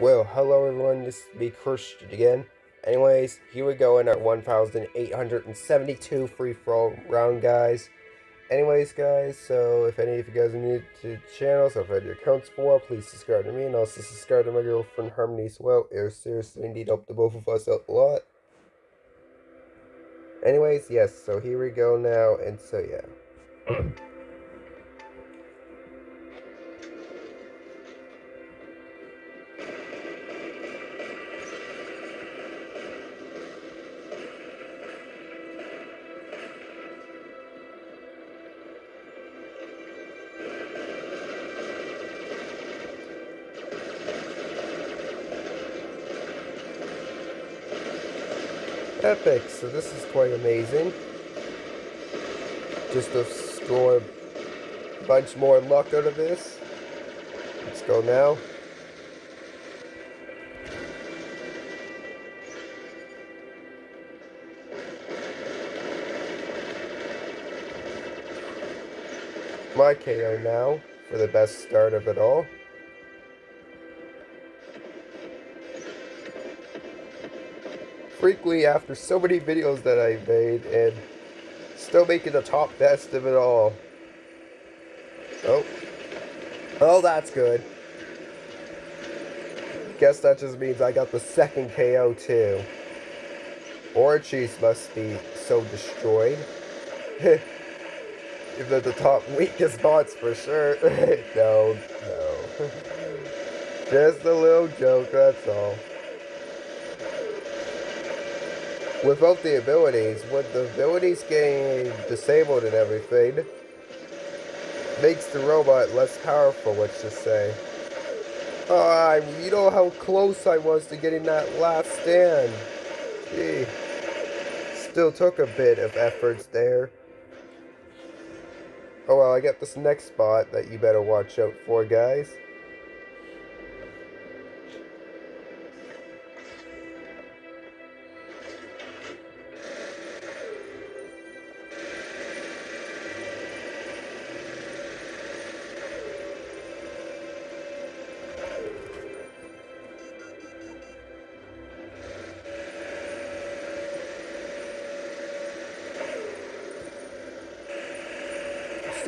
Well, hello everyone, this is me, Christian again. Anyways, here we go in our 1,872 free-for-all round, guys. Anyways, guys, so if any of you guys are new to the channel, so if had your accounts for, please subscribe to me, and also subscribe to my girlfriend Harmony as well. It seriously indeed help the both of us out a lot. Anyways, yes, so here we go now, and so yeah. Epic, so this is quite amazing. Just to score a bunch more luck out of this. Let's go now. My KO now for the best start of it all. Frequently after so many videos that I've made and still making the top best of it all. Oh. Oh, that's good. Guess that just means I got the second KO too. Orchis must be so destroyed. If they're the top weakest bots for sure. no, no. Just a little joke, that's all without the abilities, with the abilities getting disabled and everything, makes the robot less powerful, let's just say. Uh, you know how close I was to getting that last stand. Gee. Still took a bit of efforts there. Oh well, I got this next spot that you better watch out for, guys.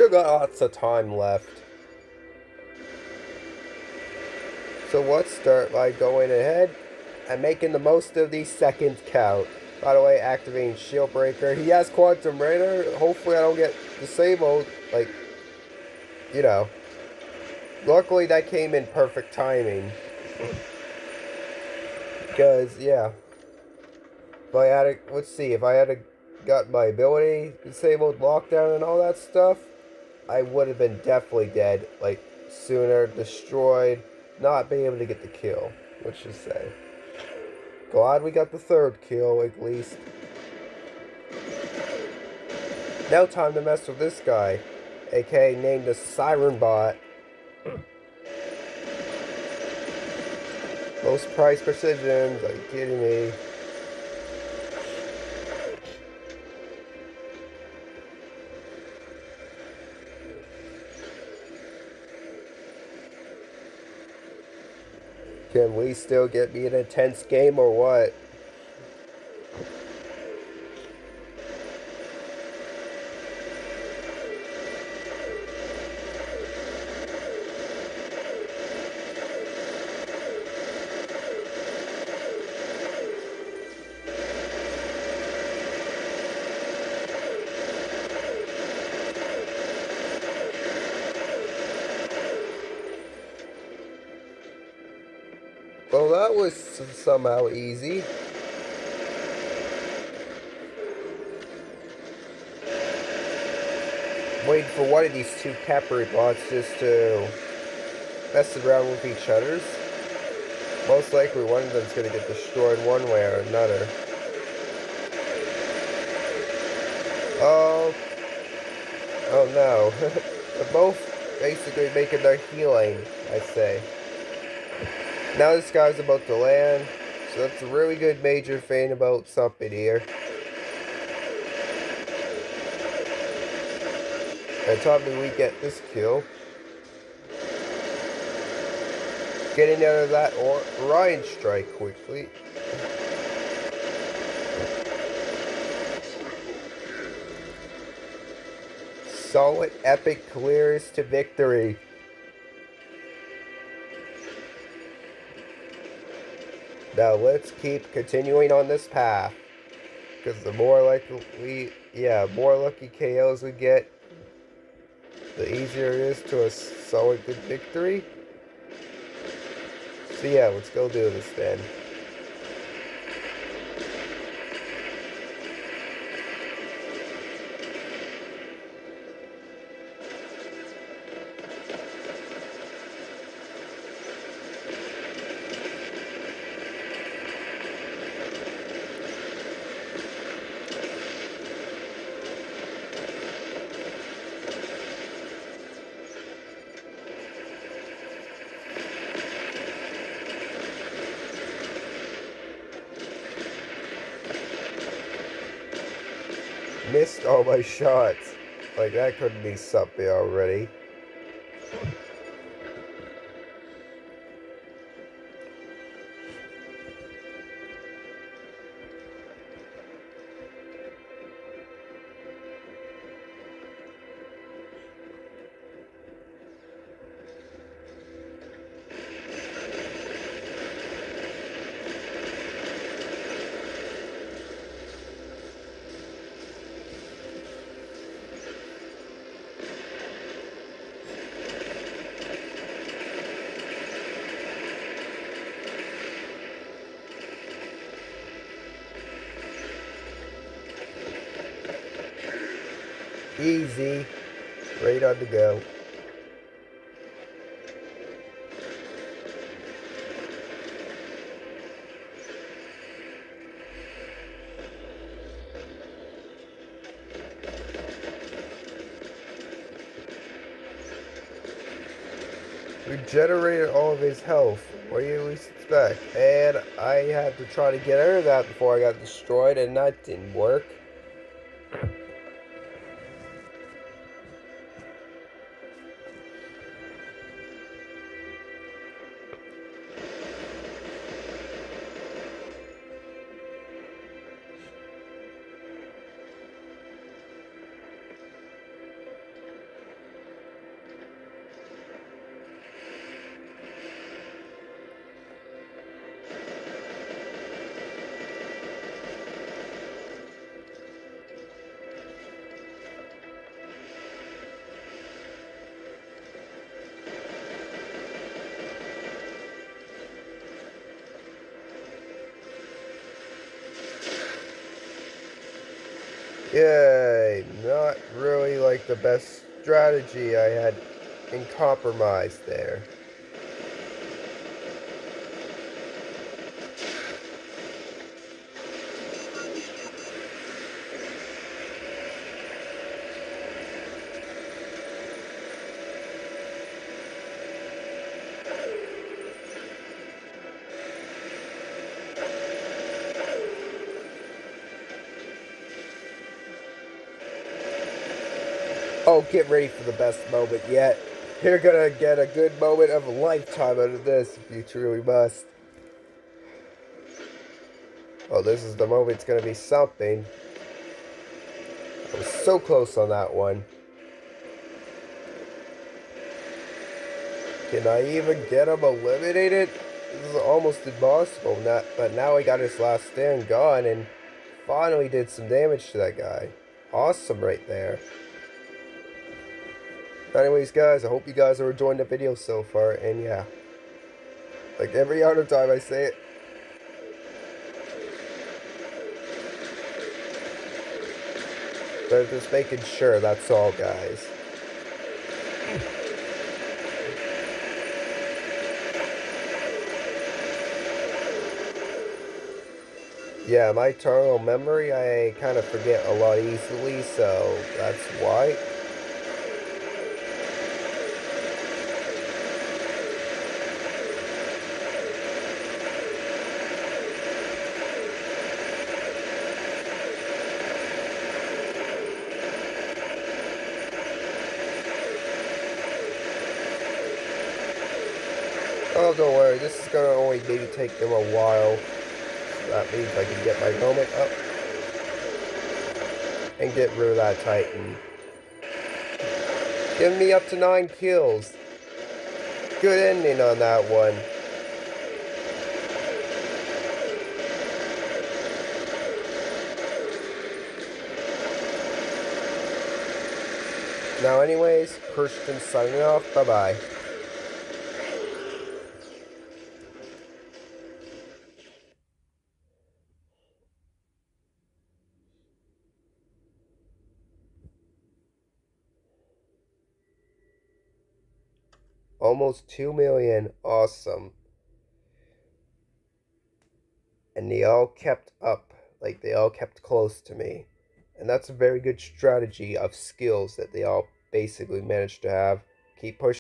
Still got lots of time left. So let's start by going ahead and making the most of these seconds count. By the way, activating Shield Breaker. He has Quantum Radar. Hopefully I don't get disabled. Like, you know. Luckily that came in perfect timing. Because, yeah. If I had a, let's see, if I had a, got my ability disabled, lockdown and all that stuff, I would have been definitely dead, like, sooner, destroyed, not being able to get the kill, let's just say. Glad we got the third kill, at least. Now time to mess with this guy, aka named the Siren Bot. Most price precision, are you kidding me? Can we still get me an intense game or what? That was somehow easy. Waiting for one of these two Khepri bots just to mess around with each other's. Most likely one of them's going to get destroyed one way or another. Oh. Oh no. They're both basically making their healing, I say. Now this guy's about to land, so that's a really good major thing about something here. And me we get this kill. getting out of that or Orion strike quickly. Solid epic clears to victory. Now let's keep continuing on this path. Because the more likely, yeah, more lucky KOs we get, the easier it is to a solid good victory. So yeah, let's go do this then. All my shots. Like, that couldn't be something already. Easy. Right on the go. Regenerated all of his health. What do you expect? And I had to try to get out of that before I got destroyed, and that didn't work. Yay, not really like the best strategy I had in compromise there. Oh, get ready for the best moment yet. You're gonna get a good moment of a lifetime out of this if you truly must. Oh, this is the moment. It's gonna be something. I was so close on that one. Can I even get him eliminated? This is almost impossible. Not, but now he got his last stand gone and finally did some damage to that guy. Awesome right there. Anyways, guys, I hope you guys are enjoying the video so far, and yeah. Like every other time I say it, but just making sure, that's all, guys. Yeah, my eternal memory, I kind of forget a lot easily, so that's why. Oh, don't worry. This is going to only maybe take them a while. That means I can get my helmet up. And get rid of that Titan. Give me up to nine kills. Good ending on that one. Now anyways, Christian signing off. Bye-bye. Almost 2 million. Awesome. And they all kept up. Like, they all kept close to me. And that's a very good strategy of skills that they all basically managed to have. Keep pushing.